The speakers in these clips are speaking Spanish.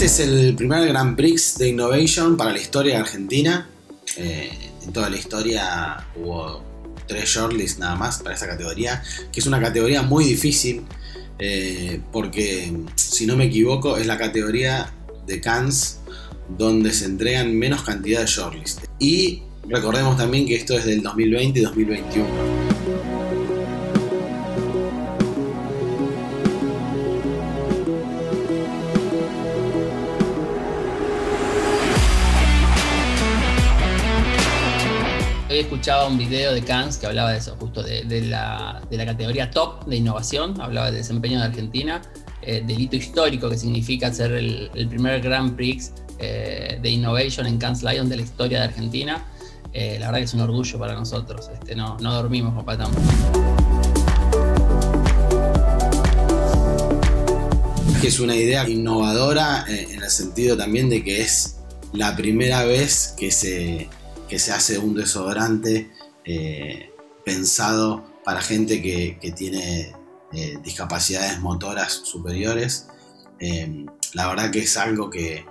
Este es el primer Grand Prix de Innovation para la historia de Argentina. Eh, en toda la historia hubo tres shortlists nada más para esa categoría, que es una categoría muy difícil, eh, porque si no me equivoco es la categoría de Cannes donde se entregan menos cantidad de shortlists. Y recordemos también que esto es del 2020 y 2021. Escuchaba un video de Cannes que hablaba de eso, justo de, la, categoría top de innovación, hablaba del desempeño de Argentina, eh, del hito histórico que significa ser el, primer Grand Prix eh, de Innovation en Cannes Lion de la historia de Argentina. Eh, la verdad que es un orgullo para nosotros, este, no, no dormimos, papá, tampoco. Que es una idea innovadora en el sentido también de que es la primera vez que se que se hace un desodorante eh, pensado para gente que, tiene eh, discapacidades motoras superiores. Eh, la verdad que es algo que,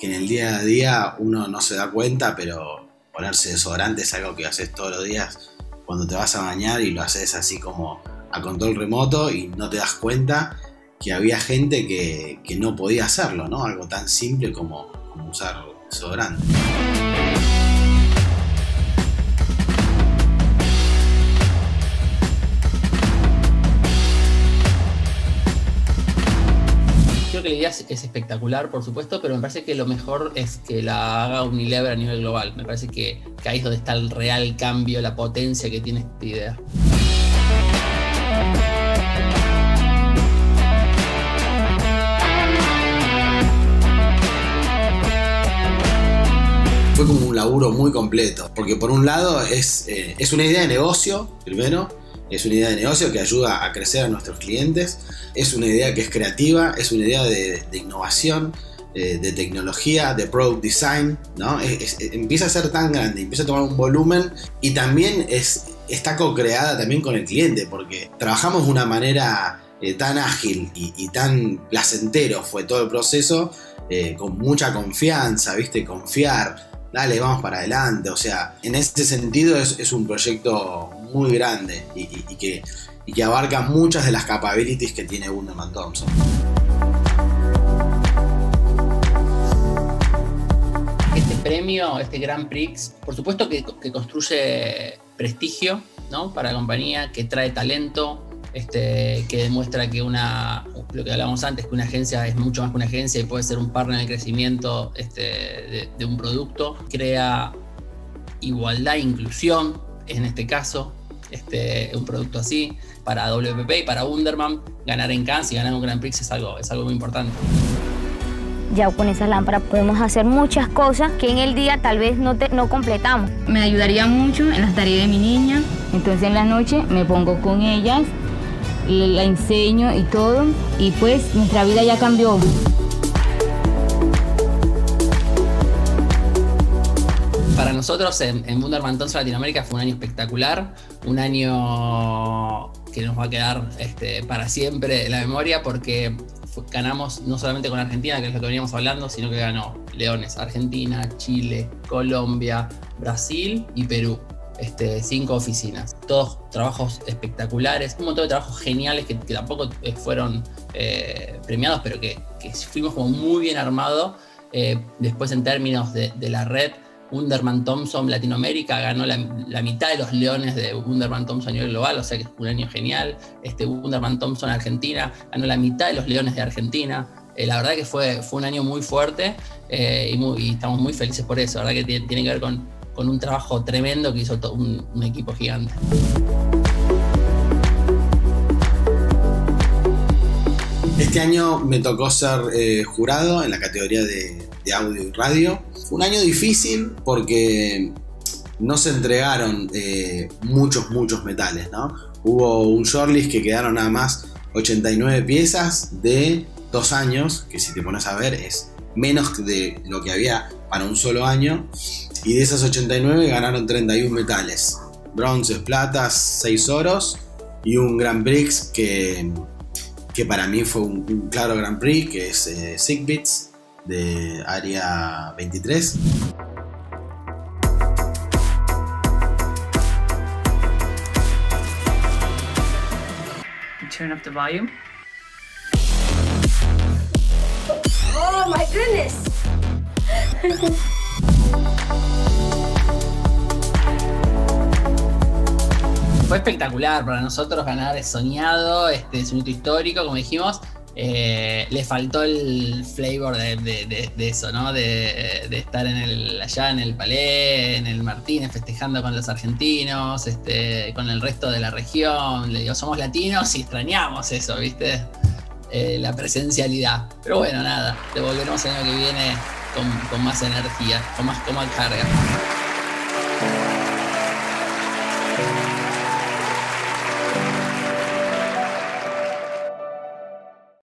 en el día a día uno no se da cuenta, pero ponerse desodorante es algo que haces todos los días cuando te vas a bañar y lo haces así como a control remoto y no te das cuenta que había gente que, no podía hacerlo, ¿no? Algo tan simple como usar desodorante. La idea es, espectacular, por supuesto, pero me parece que lo mejor es que la haga Unilever a nivel global. Me parece que, ahí es donde está el real cambio, la potencia que tiene esta idea. Fue como un laburo muy completo, porque por un lado es, eh, es una idea de negocio, primero, es una idea de negocio que ayuda a crecer a nuestros clientes, es una idea que es creativa, es una idea de, innovación, eh, de tecnología, de product design, ¿no? empieza a ser tan grande, empieza a tomar un volumen y también es, está co-creada también con el cliente, porque trabajamos de una manera eh, tan ágil y, tan placentero fue todo el proceso, eh, con mucha confianza, ¿viste? Confiar, dale, vamos para adelante. O sea, en ese sentido es, un proyecto muy grande y, que, abarca muchas de las capabilities que tiene Wunderman Thompson. Este premio, este Grand Prix, por supuesto que, construye prestigio ¿no? para la compañía, que trae talento, este, que demuestra que una, lo que hablábamos antes, que una agencia es mucho más que una agencia y puede ser un partner de crecimiento este, de, un producto, crea igualdad e inclusión, en este caso, este, un producto así, para WPP y para Wunderman, ganar en Cannes y ganar un Grand Prix es algo, es algo muy importante. Ya con esa lámpara podemos hacer muchas cosas que en el día tal vez no, no completamos. Me ayudaría mucho en las tareas de mi niña, entonces en la noche me pongo con ellas la enseño y todo, y pues nuestra vida ya cambió. Nosotros en, en Wunderman Latinoamérica fue un año espectacular, un año que nos va a quedar este, para siempre en la memoria porque ganamos no solamente con Argentina, que es lo que veníamos hablando, sino que ganó Leones, Argentina, Chile, Colombia, Brasil y Perú este, cinco oficinas. Todos trabajos espectaculares, un montón de trabajos geniales que, tampoco eh, fueron eh, premiados, pero que, fuimos como muy bien armados. Eh, después en términos de, la red, Wunderman Thompson Latinoamérica ganó la, mitad de los leones de Wunderman Thompson a nivel global, o sea que es un año genial. Este Thompson Argentina ganó la mitad de los leones de Argentina. la verdad que fue, fue un año muy fuerte y, estamos muy felices por eso. La verdad que tiene que ver con, con un trabajo tremendo que hizo un, equipo gigante. Este año me tocó ser eh, jurado en la categoría de, audio y radio. Un año difícil porque no se entregaron eh, muchos, muchos metales, ¿no? Hubo un shortlist que quedaron nada más 89 piezas de dos años, que si te pones a ver es menos de lo que había para un solo año. Y de esas 89 ganaron 31 metales. Bronces, platas, 6 oros y un Grand Prix que, que para mí fue un, claro Grand Prix, que es eh, de Área 23. Turn up the volume. Oh my goodness! Fue espectacular para nosotros ganar, es soñado, este es un hito histórico, como dijimos. Eh, le faltó el flavor de, de- de- eso, ¿no? De, de estar en el, allá en el Palais, en el Martínez, festejando con los argentinos, este, con el resto de la región. Le digo, somos latinos y extrañamos eso, ¿viste? Eh, la presencialidad. Pero bueno, nada, te volveremos el año que viene con, con más energía, con más, con más carga.